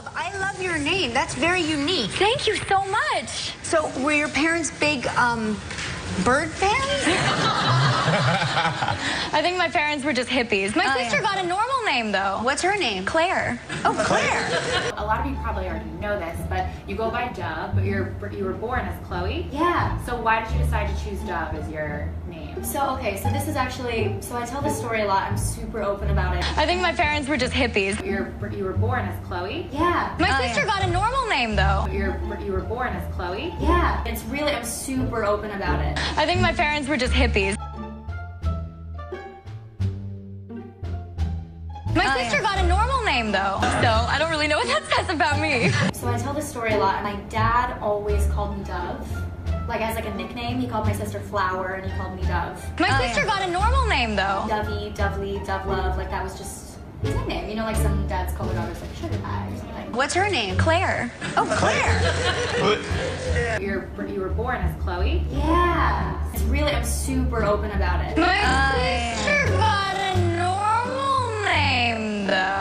Dove, I love your name. That's very unique. Thank you so much. So, were your parents big um, bird fans? I think my parents were just hippies. My Oh, sister yeah. got a normal name, though. What's her name? Claire. Oh, Claire. A lot of you probably already know this, but you go by Dove, but you're you were born as Chloe. Yeah. So why did you decide to choose Dove as your name? So okay, so this is actually so I tell this story a lot. I'm super open about it. I think my parents were just hippies. You're you were born as Chloe. Yeah. My Oh, sister yeah. got a normal name, though. You're you were born as Chloe. Yeah. It's really I'm super open about it. I think my parents were just hippies. My Oh, sister yeah. got a normal name, though. So I don't really know what that says about me. So I tell this story a lot. And my dad always called me Dove. Like as like a nickname, he called my sister Flower and he called me Dove. My Oh, sister yeah. got a normal name, though. Dovey, Dovely, Dove Love, like that was just his nickname. You know, like some dads call their daughters like Sugar Pie or something. What's her name? Claire. Oh, Claire. You're you were born as Chloe. Yeah. It's really I'm super open about it. My Oh, Nada.